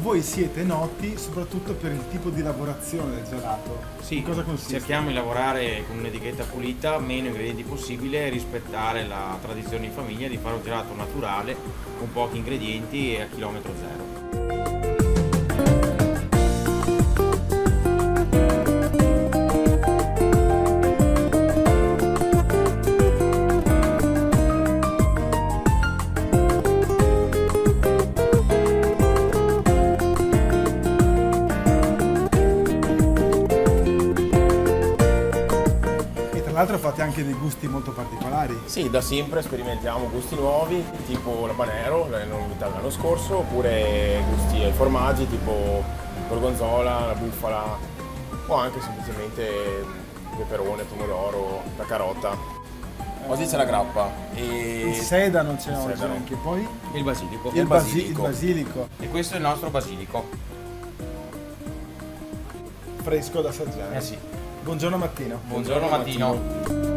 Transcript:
Voi siete noti soprattutto per il tipo di lavorazione del gelato. Sì, In cosa consiste? cerchiamo di lavorare con un'etichetta pulita, meno ingredienti possibile rispettare la tradizione in famiglia di fare un gelato naturale con pochi ingredienti e a chilometro zero. L'altro fate anche dei gusti molto particolari. Sì, da sempre sperimentiamo gusti nuovi, tipo l'habanero, l'hanno inventato l'anno scorso, oppure gusti ai formaggi, tipo gorgonzola, la bufala, o anche semplicemente peperone, pomodoro, la carota. Oggi c'è la grappa e Il sedano c'è Il oggi sedano. anche poi. Il basilico. Il, basi- il basilico E questo è il nostro basilico. fresco da assaggiare. Eh sì. Buongiorno Mattino. Buongiorno Mattino.